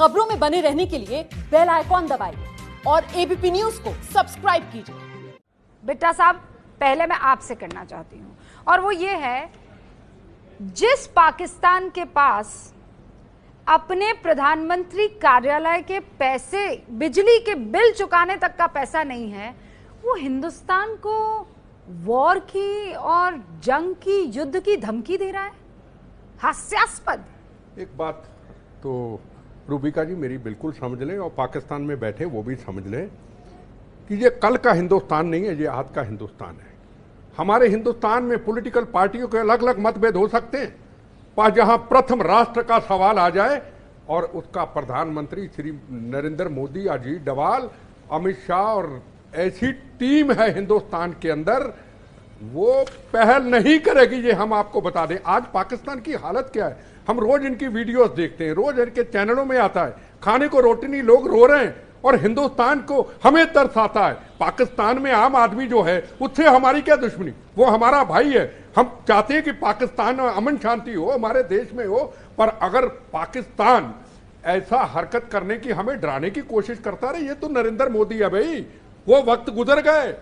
खबरों में बने रहने के लिए बेल आइकॉन दबाइए और एबीपी न्यूज़ को सब्सक्राइब कीजिए। बिट्टा साहब पहले मैं आपसे करना चाहती हूँ। और वो ये है जिस पाकिस्तान के पास अपने प्रधानमंत्री कार्यालय के पैसे बिजली के बिल चुकाने तक का पैसा नहीं है वो हिंदुस्तान को वॉर की और जंग की युद्ध की धमकी दे रहा है। हास्यास्पद। एक बात तो रूबिका जी मेरी बिल्कुल समझ लें और पाकिस्तान में बैठे वो भी समझ लें कि ये कल का हिंदुस्तान नहीं है, ये आज का हिंदुस्तान है। हमारे हिंदुस्तान में पॉलिटिकल पार्टियों के अलग अलग मतभेद हो सकते हैं। पर जहाँ प्रथम राष्ट्र का सवाल आ जाए और उसका प्रधानमंत्री श्री नरेंद्र मोदी अजीत डवाल, अमित शाह और ऐसी टीम है हिंदुस्तान के अंदर वो पहल नहीं करेगी, ये हम आपको बता दें। आज पाकिस्तान की हालत क्या है? हम रोज इनकी वीडियोस देखते हैं, रोज इनके चैनलों में आता है। खाने को रोटी नहीं लोग रो रहे हैं और हिंदुस्तान को हमें तरस आता है। पाकिस्तान में आम आदमी जो है, उससे हमारी क्या दुश्मनी? वो हमारा भाई है। हम चाहते हैं कि पाकिस्तान में अमन शांति हो, हमारे देश में हो, पर अगर पाकिस्तान ऐसा हरकत करने की हमें डराने की कोशिश करता रहे, ये तो नरेंद्र मोदी है भाई। वो वक्त गुजर गए।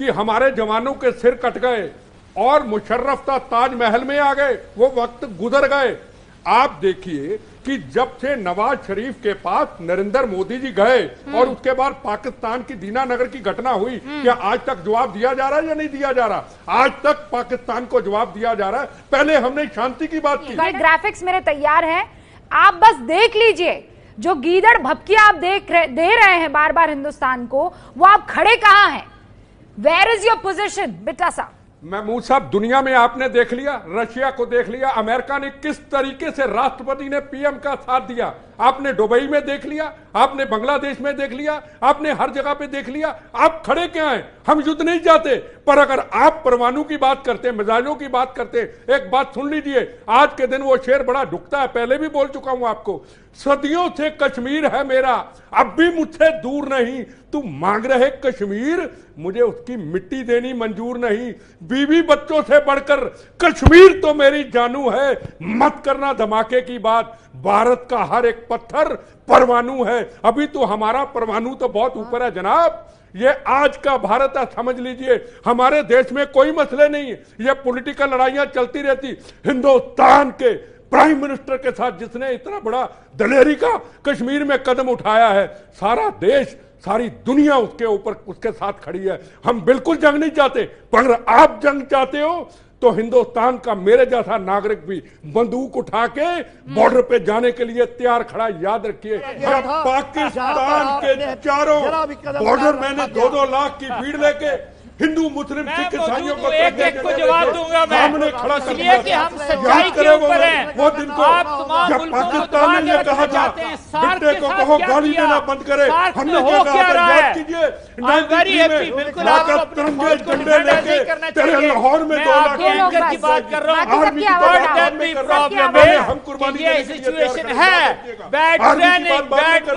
कि हमारे जवानों के सिर कट गए और मुशर्रफ था ताजमहल में आ गए वो वक्त गुजर गए। आप देखिए कि जब से नवाज़ शरीफ के पास नरेंद्र मोदी जी गए और उसके बाद पाकिस्तान की दीनानगर की घटना हुई क्या आज तक जवाब दिया जा रहा है या नहीं दिया जा रहा? आज तक पाकिस्तान को जवाब दिया जा रहा है। पहले हमने शांति की बात की। ग्राफिक्स मेरे तैयार हैं। आप बस देख लीजिए जो गीदड़ भपकिया आप देख रहे दे रहे हैं बार बार हिंदुस्तान को वो आप खड़े कहाँ हैं? Where is your position Bitta साहब महमूद साहब दुनिया में आपने देख लिया, रशिया को देख लिया, अमेरिका ने किस तरीके से राष्ट्रपति ने पीएम का साथ दिया? आपने दुबई में देख लिया, आपने बांग्लादेश में देख लिया, आपने हर जगह पे देख लिया, आप खड़े क्या हैं? हम युद्ध नहीं जाते पर अगर आप परमाणु की बात करते मिजाइलों की बात करते, एक बात सुन लीजिए, आज के दिन वो शेर बड़ा ढुकता है, पहले भी बोल चुका हूँ आपको। सदियों से कश्मीर है मेरा। अब भी मुझसे दूर नहीं। तू मांग रहे कश्मीर, मुझे उसकी मिट्टी देनी मंजूर नहीं। बीवी बच्चों से बढ़कर, कश्मीर तो मेरी जानू है। मत करना धमाके की बात। भारत का हर एक पत्थर परमाणु है। अभी तो हमारा परमाणु तो बहुत ऊपर है, जनाब। ये आज का भारत है, समझ लीजिए। हमारे देश में कोई मसले नहीं। है ये पॉलिटिकल लड़ाइयाँ चलती रहती। हिंदुस्तान के प्राइम मिनिस्टर के साथ जिसने इतना बड़ा दलेरी का कश्मीर में कदम उठाया है सारा देश सारी दुनिया उसके ऊपर उसके साथ खड़ी है। हम बिल्कुल जंग नहीं चाहते पर आप जंग चाहते हो तो हिंदुस्तान का मेरे जैसा नागरिक भी बंदूक उठा के बॉर्डर पे जाने के लिए तैयार खड़ा याद रखिए पाकिस्तान के चारों बॉर्डर मैंने दो दो लाख की भीड़ लेके हिंदू मुस्लिम सिख ईसाइयों को एक एक को जवाब दूँगा मैं सामने खड़ा कर कि हम सच्चाई के ऊपर हैं वो दिन को जब पाकिस्तान ने ये कहा था चाहते हैं। सार्क बेटे को कहो गाली देना बंद करे हमने क्या कहा था याद कीजिए I'm very 93 में बिल्कुल लाकर आपको अपने तिरंगे झंडे लेके तेरे लाहौर में दो लाख। की बात कर रहा हूँ हूँ। हम कुर्बानी ये सिचुएशन है। बैड ट्रेनिंग बैड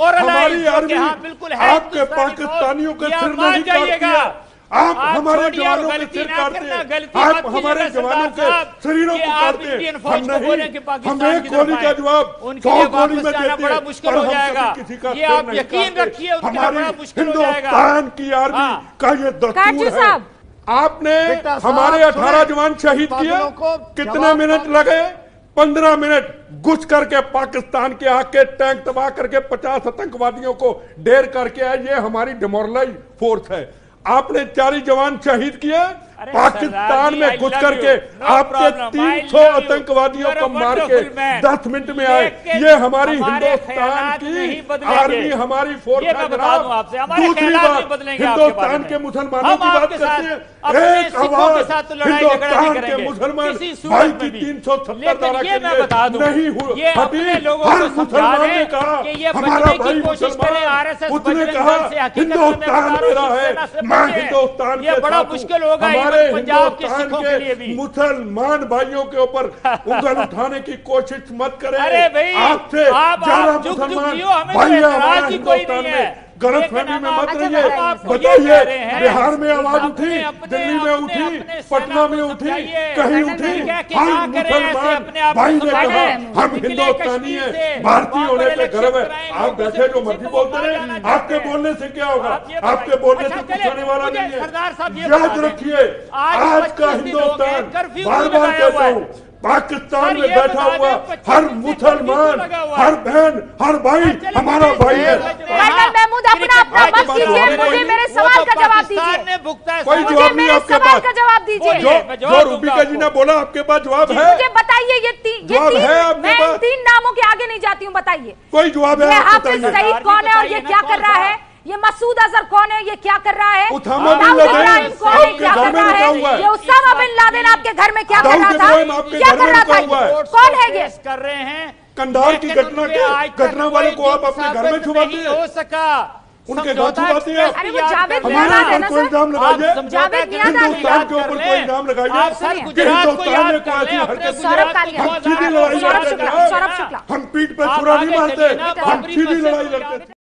मोरलाइज हमारी बिल्कुल आपके पाकिस्तानियों के सिर नहीं। है आप आप हमारे जवानों के सिर काटते हैं आप हमारे जवानों के शरीरों को काटते हैं हम नहीं कि हम एक गोली का जवाब सौ गोली में देते बड़ा हैं मुश्किल हो जाएगा। किसी का ये सिर आप नहीं यकीन काटते। रखिए, हमारी बड़ा मुश्किल हो जाएगा। हिंदुस्तान की आर्मी हाँ। का ये दस्तूर है आपने हमारे अठारह। जवान शहीद किए कितने मिनट लगे पंद्रह मिनट घुस करके पाकिस्तान के आके टैंक तबाह करके पचास आतंकवादियों को डेर करके आए ये हमारी डिमोरलाइज फोर्स है आपने चार जवान शहीद किए पाकिस्तान में घुस करके. आपके तीन सौ. आतंकवादियों को मार के. दस मिनट में आए ये हमारी हिंदुस्तान की आर्मी हमारी फोर्स है जनाब। दूसरी बात हिंदुस्तान के मुसलमानों की बात करते हैं एक के आवाज़ हिंदुस्तान के मुसलमान भाई की तीन सौ सत्तर धारा के लिए नहीं हुआ को हर मुसलमान ने कहा हमारा भाई मुसलमान उसने कहा हिंदुस्तान मेरा है मैं हिंदुस्तान ये के बड़ा हूँ। मुश्किल होगा हमारे पंजाब के सिखों के लिए भी। मुसलमान भाइयों के ऊपर उंगल उठाने की कोशिश मत करें अरे भाई, आपसे आप- आप ज़्यादा मुसलमान तो भाई हमारा कोई हिंदुस्तान नहीं में है। गलत फहमी में मत अच्छा, रहिए। बताइए, हैं। बिहार में आवाज़ उठी दिल्ली में उठी पटना में उठी कहीं उठी ऐसे मुसलमान भाई ने कहा हम हिंदुस्तानी है भारतीय होने पर पे गर्व है। आप बैठे जो मर्ज़ी बोलते रहे आपके बोलने से क्या होगा? आपके बोलने अच्छा, से कुछ होने वाला नहीं है। याद रखिए आज का 25 दिन हो गए, हिंदुस्तान बार बार कहता हूँ? पाकिस्तान में बैठा हुआ हर मुसलमान है। हर बहन हर भाई हमारा भाई है। मत कीजिए मुझे मेरे सवाल का जवाब दीजिए। कोई जवाब नहीं आपके पास। का जवाब दीजिए। जो जवाब जो ने बोला आपके पास जवाब है? मुझे बताइए ये तीन जवाब है मैं तीन नामों के आगे नहीं जाती हूँ बताइए। कोई जवाब है हाफिज सईद कौन है और ये क्या कर रहा है? ये मसूद अजहर कौन है? ये क्या कर रहा है? Usama bin Laden. इब्राहिम कौन है? आपके क्या घर कर में रहा है। ये उसामा बिन लादेन आपके घर में क्या कर रहा था? क्या कर रहा था? कौन है ये? कर रहे हैं। कंधार की घटना के- घटना वाले को आप अपने घर में छुपाते हो सका। उनके घर छुपाते हैं। हमारे कोई इल्ज़ाम आप लगाइए। हिंदुस्तान के ऊपर कोई इल्ज़ाम लगाइए कि हिंदुस्तान कोई ऐसी हरकत हम सीधी लड़ाई लड़ते हम पीठ पर चुरा छुरा नहीं मारते हम सीधी लड़ाई लड़ते हैं